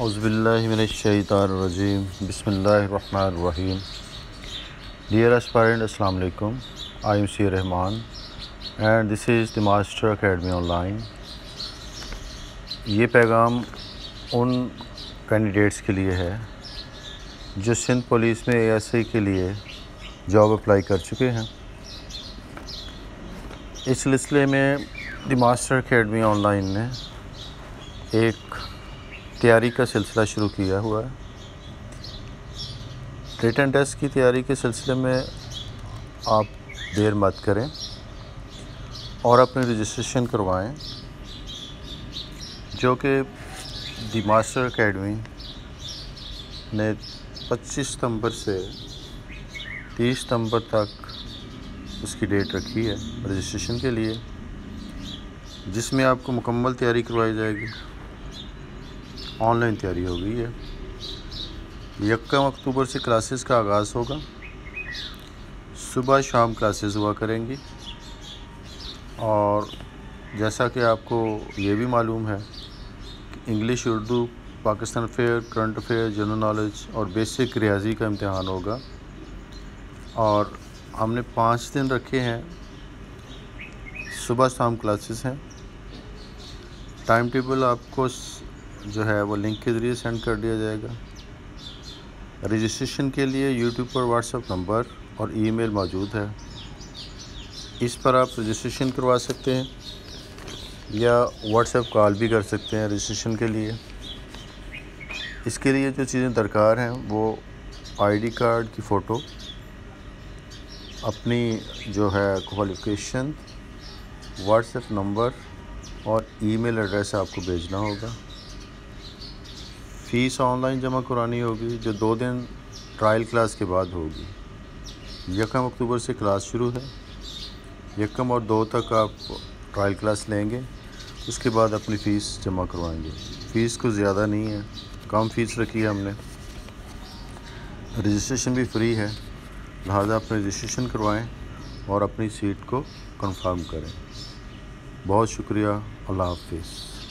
अज़बिल्लिमिनशैतानरजीम बिस्मिल्लाहिर्रहमानिर्रहीम dear aspirant अस्सलाम वालेकुम I am C Rehman and this is the master academy online ये पैगाम उन कैंडिडेट्स के लिए है जो सिंध पुलिस में एएसआई के लिए जॉब अप्लाई कर चुके हैं। इस सिलसिले में द मास्टर एकेडमी ऑनलाइन ने एक तैयारी का सिलसिला शुरू किया हुआ है। रिटर्न टेस्ट की तैयारी के सिलसिले में आप देर मत करें और अपनी रजिस्ट्रेशन करवाएँ, जो कि दी मास्टर अकेडमी ने 25 सितंबर से 30 सितंबर तक उसकी डेट रखी है रजिस्ट्रेशन के लिए, जिसमें आपको मुकम्मल तैयारी करवाई जाएगी। ऑनलाइन तैयारी हो गई है। यकम अक्टूबर से क्लासेस का आगाज़ होगा। सुबह शाम क्लासेस हुआ करेंगी। और जैसा कि आपको ये भी मालूम है कि English, Urdu, Pakistan affairs current affair, general knowledge और बेसिक रियाजी का इम्तहान होगा। और हमने पाँच दिन रखे हैं। सुबह शाम क्लासेस हैं। टाइम टेबल आपको जो है वो लिंक के ज़रिए सेंड कर दिया जाएगा। रजिस्ट्रेशन के लिए यूट्यूब पर व्हाट्सएप नंबर और ईमेल मौजूद है। इस पर आप रजिस्ट्रेशन करवा सकते हैं या व्हाट्सएप कॉल भी कर सकते हैं रजिस्ट्रेशन के लिए। इसके लिए जो चीज़ें दरकार हैं वो आईडी कार्ड की फ़ोटो अपनी जो है क्वालिफ़िकेशन व्हाट्सएप नंबर और ईमेल एड्रेस आपको भेजना होगा। फ़ीस ऑनलाइन जमा करानी होगी, जो दो दिन ट्रायल क्लास के बाद होगी। यकम अक्टूबर से क्लास शुरू है। यकम और दो तक आप ट्रायल क्लास लेंगे, उसके बाद अपनी फ़ीस जमा करवाएँगे। फ़ीस कुछ ज़्यादा नहीं है, कम फ़ीस रखी है हमने। रजिस्ट्रेशन भी फ्री है। लिहाजा अपने रजिस्ट्रेशन करवाएँ और अपनी सीट को कंफर्म करें। बहुत शुक्रिया। अल्लाह हाफिज़।